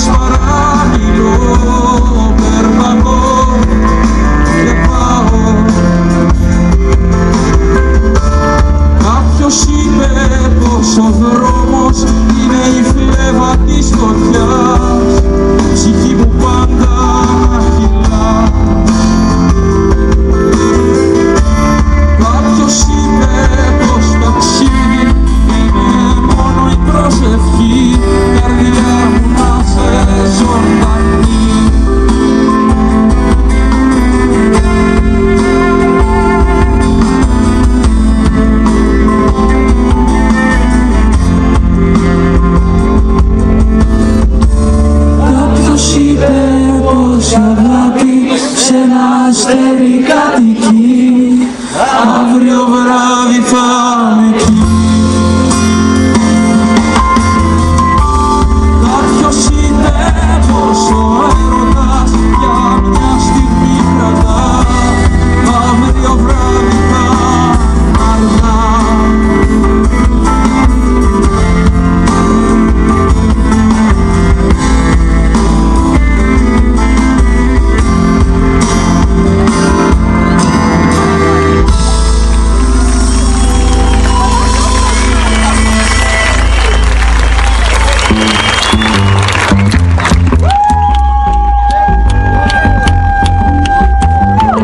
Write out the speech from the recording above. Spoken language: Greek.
Spot ένα αστέρι κατοικεί